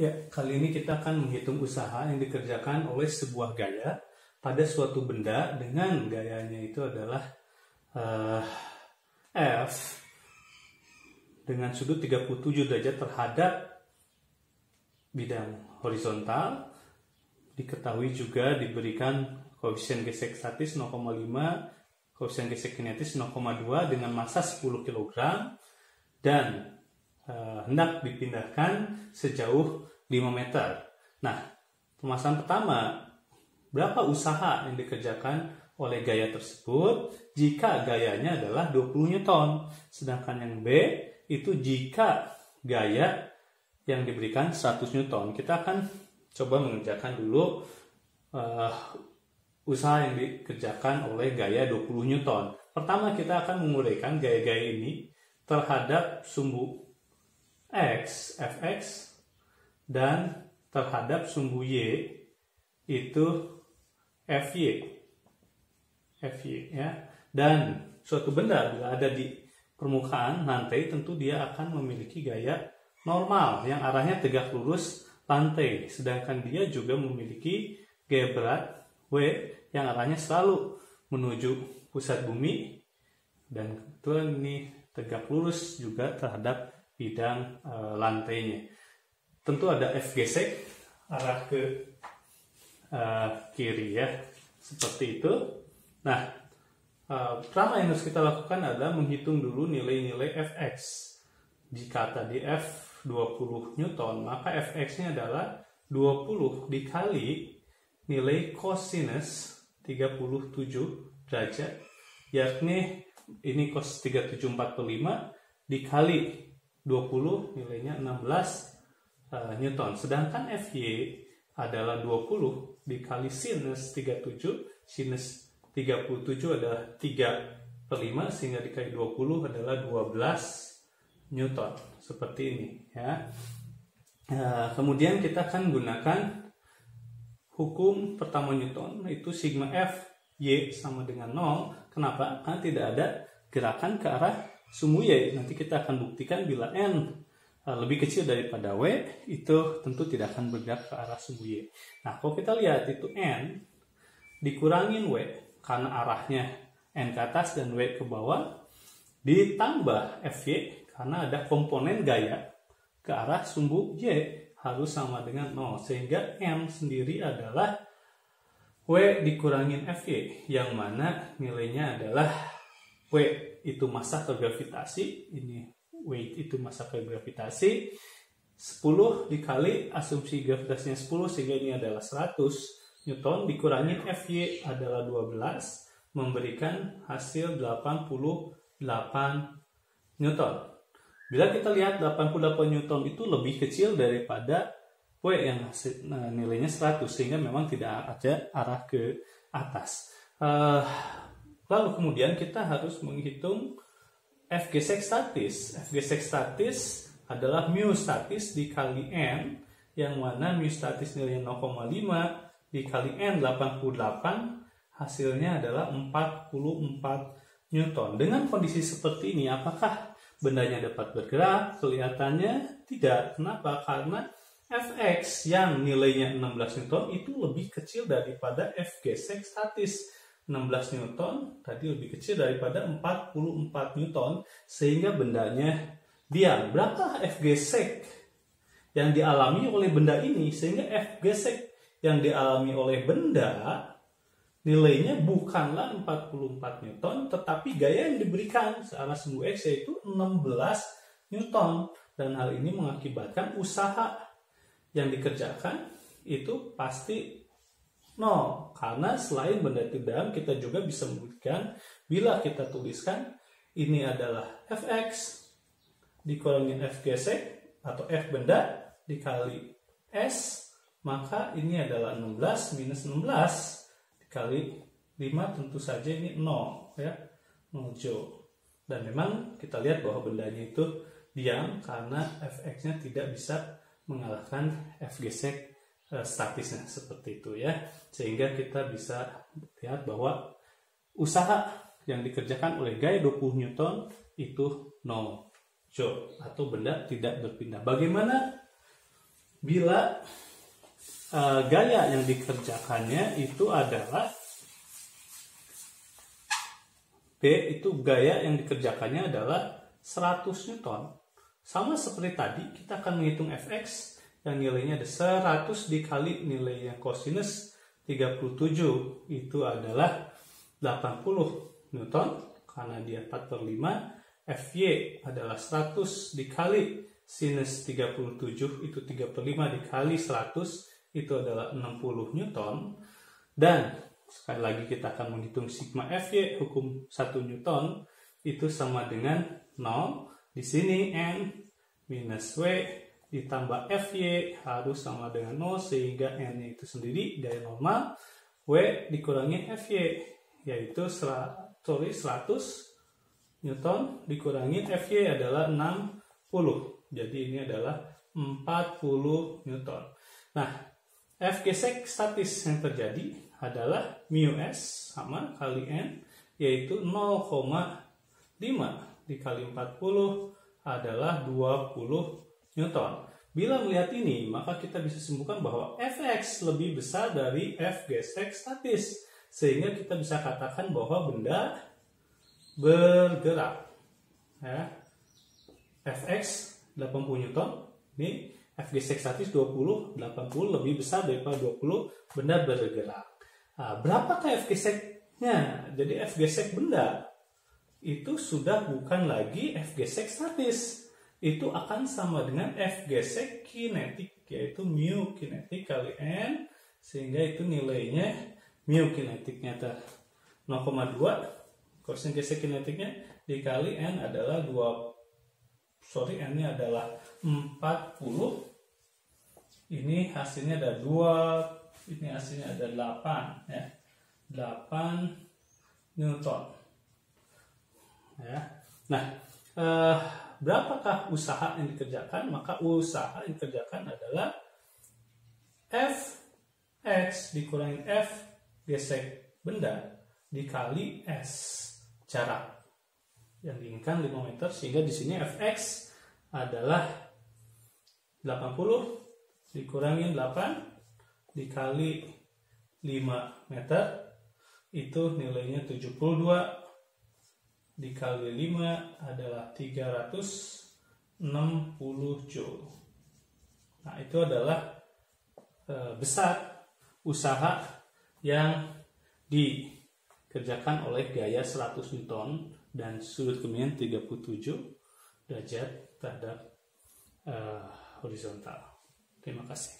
Ya, kali ini kita akan menghitung usaha yang dikerjakan oleh sebuah gaya pada suatu benda dengan gayanya itu adalah uh, F dengan sudut 37 derajat terhadap bidang horizontal. Diketahui juga diberikan koefisien gesek statis 0,5, koefisien gesek kinetis 0,2 dengan massa 10 kg dan uh, hendak dipindahkan sejauh 5 meter. Nah, pemasangan pertama, berapa usaha yang dikerjakan oleh gaya tersebut jika gayanya adalah 20 Newton. Sedangkan yang B itu jika gaya yang diberikan 100 Newton. Kita akan coba mengerjakan dulu uh, usaha yang dikerjakan oleh gaya 20 Newton. Pertama kita akan menguraikan gaya-gaya ini terhadap sumbu X, Fx, dan terhadap sumbu Y itu Fy. Fy ya. Dan suatu benda bila ada di permukaan lantai tentu dia akan memiliki gaya normal yang arahnya tegak lurus lantai. Sedangkan dia juga memiliki gaya berat W yang arahnya selalu menuju pusat bumi dan kebetulan ini tegak lurus juga terhadap bidang e, lantainya. Tentu ada F gesek arah ke uh, kiri ya seperti itu. Nah uh, pertama yang harus kita lakukan adalah menghitung dulu nilai-nilai Fx jika tadi F 20 Newton maka Fx nya adalah 20 dikali nilai cosinus 37 derajat. Yakni ini cos 3745 dikali 20 nilainya 16 uh, Newton. Sedangkan Fy adalah 20 dikali sinus 37. Sinus 37 adalah 3 per 5 sehingga dikali 20 adalah 12 Newton. Seperti ini ya. Uh, kemudian kita akan gunakan hukum pertama Newton itu sigma F Y sama dengan 0. Kenapa? Karena tidak ada gerakan ke arah sumbu Y. Nanti kita akan buktikan bila N Eh, lebih kecil daripada W itu tentu tidak akan bergerak ke arah sumbu Y. Nah, kalau kita lihat itu N dikurangin W karena arahnya N ke atas dan W ke bawah ditambah FY karena ada komponen gaya ke arah sumbu Y harus sama dengan 0 sehingga M sendiri adalah W dikurangin FY yang mana nilainya adalah W itu massa atau gravitasi ini weight itu masa gravitasi 10 dikali asumsi gravitasinya 10 sehingga ini adalah 100 Newton dikurangi Fy adalah 12 memberikan hasil 88 Newton. Bila kita lihat 88 Newton itu lebih kecil daripada W yang nah, nilainya 100 sehingga memang tidak ada arah ke atas. Uh, lalu kemudian kita harus menghitung F gesek statis. F gesek statis adalah mu statis dikali N yang mana mu statis nilainya 0,5 dikali N 88 hasilnya adalah 44 Newton. Dengan kondisi seperti ini apakah bendanya dapat bergerak? Kelihatannya tidak. Kenapa? Karena Fx yang nilainya 16 Newton itu lebih kecil daripada F gesek statis 16 Newton tadi lebih kecil daripada 44 Newton sehingga bendanya diam. Berapa F gesek yang dialami oleh benda ini sehingga F gesek yang dialami oleh benda nilainya bukanlah 44 Newton tetapi gaya yang diberikan searah sumbu X yaitu 16 Newton dan hal ini mengakibatkan usaha yang dikerjakan itu pasti No, karena selain benda itu kita juga bisa membuktikan bila kita tuliskan ini adalah fx dikurangin f gesek atau f benda dikali s, maka ini adalah 16 minus 16 dikali 5 tentu saja ini 0 ya, 0 joule. Dan memang kita lihat bahwa bendanya itu diam karena fx-nya tidak bisa mengalahkan f gesek statisnya seperti itu ya sehingga kita bisa lihat bahwa usaha yang dikerjakan oleh gaya 20 Newton itu no joule atau benda tidak berpindah. Bagaimana bila uh, gaya yang dikerjakannya itu adalah B itu gaya yang dikerjakannya adalah 100 Newton. Sama seperti tadi, kita akan menghitung Fx yang nilainya ada 100 dikali nilainya cosinus 37 itu adalah 80 Newton karena dia 4 per 5 Fy adalah 100 dikali sinus 37 itu 3 per 5 dikali 100 itu adalah 60 Newton. Dan sekali lagi kita akan menghitung sigma Fy hukum 1 Newton itu sama dengan 0 di sini N minus W ditambah Fy harus sama dengan 0 sehingga N itu sendiri gaya normal W dikurangi Fy yaitu sorry 100 Newton dikurangi Fy adalah 60 jadi ini adalah 40 Newton. Nah F gesek statis yang terjadi adalah mu s sama kali n yaitu 0,5 dikali 40 adalah 20 Newton. Bila melihat ini, maka kita bisa simpulkan bahwa Fx lebih besar dari F gesek statis. Sehingga kita bisa katakan bahwa benda bergerak. Ya. Fx 80 Newton. Ini F gesek statis 20, 80 lebih besar daripada 20 benda bergerak. Nah, berapakah F geseknya? Jadi F gesek benda itu sudah bukan lagi F gesek statis. Itu akan sama dengan F gesek kinetik yaitu mu kinetik kali N sehingga itu nilainya mu kinetiknya 0,2 kosin gesek kinetiknya dikali N adalah 2 sorry N nya adalah 40 ini hasilnya ada 2 ini hasilnya ada 8 ya. 8 Newton ya. Nah eh, berapakah usaha yang dikerjakan? Maka usaha yang dikerjakan adalah F X dikurangi F gesek benda dikali S. Jarak yang diinginkan 5 meter sehingga di sini Fx adalah 80 dikurangi 8 dikali 5 meter itu nilainya 72 dikali 5 adalah 360 joule. Nah, itu adalah e, besar usaha yang dikerjakan oleh gaya 100 Newton dan sudut kemiringan 37 derajat terhadap e, horizontal. Terima kasih.